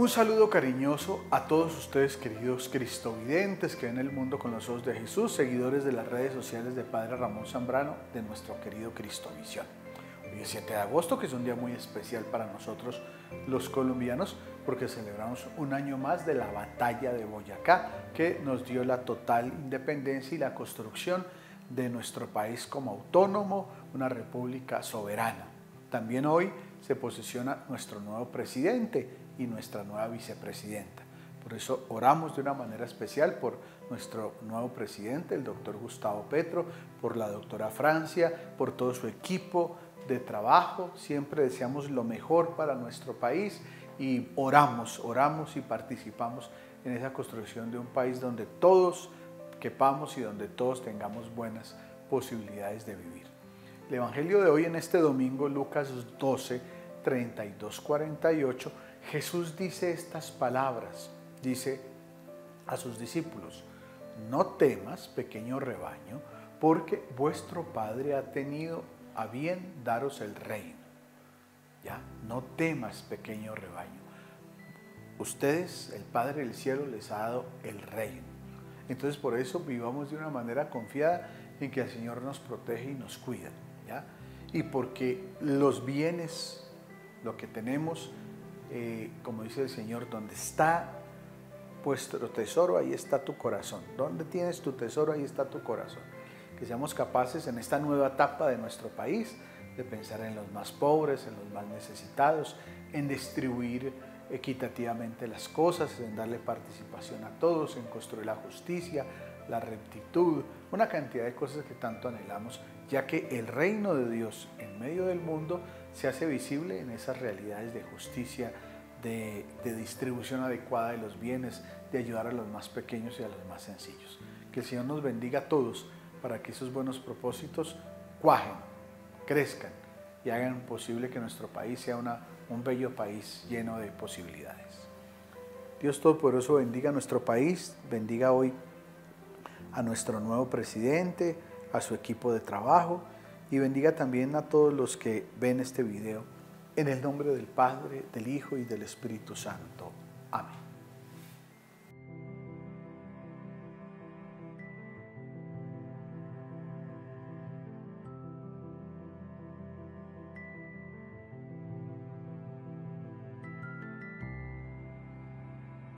Un saludo cariñoso a todos ustedes, queridos cristovidentes que ven el mundo con los ojos de Jesús, seguidores de las redes sociales de Padre Ramón Zambrano de nuestro querido Cristovisión. Hoy es 7 de agosto, que es un día muy especial para nosotros los colombianos, porque celebramos un año más de la batalla de Boyacá, que nos dio la total independencia y la construcción de nuestro país como autónomo, una república soberana. También hoy se posiciona nuestro nuevo presidente y nuestra nueva vicepresidenta. Por eso oramos de una manera especial por nuestro nuevo presidente, el doctor Gustavo Petro, por la doctora Francia, por todo su equipo de trabajo. Siempre deseamos lo mejor para nuestro país y oramos, oramos y participamos en esa construcción de un país donde todos quepamos y donde todos tengamos buenas posibilidades de vivir. El Evangelio de hoy en este domingo, Lucas 12, 32, 48, Jesús dice estas palabras, dice a sus discípulos, no temas, pequeño rebaño, porque vuestro Padre ha tenido a bien daros el reino. ¿Ya? No temas, pequeño rebaño. Ustedes, el Padre del cielo, les ha dado el reino. Entonces por eso vivamos de una manera confiada en que el Señor nos protege y nos cuida. ¿ya? Y porque los bienes, lo que tenemos, eh, como dice el Señor, donde está vuestro tesoro, ahí está tu corazón. Donde tienes tu tesoro, ahí está tu corazón. Que seamos capaces en esta nueva etapa de nuestro país de pensar en los más pobres, en los más necesitados, en distribuir equitativamente las cosas, en darle participación a todos, en construir la justicia, la rectitud, una cantidad de cosas que tanto anhelamos, ya que el reino de Dios en medio del mundo se hace visible en esas realidades de justicia, de, distribución adecuada de los bienes, de ayudar a los más pequeños y a los más sencillos. Que el Señor nos bendiga a todos para que esos buenos propósitos cuajen, crezcan y hagan posible que nuestro país sea una un bello país lleno de posibilidades. Dios Todopoderoso bendiga a nuestro país, bendiga hoy a nuestro nuevo presidente, a su equipo de trabajo y bendiga también a todos los que ven este video en el nombre del Padre, del Hijo y del Espíritu Santo.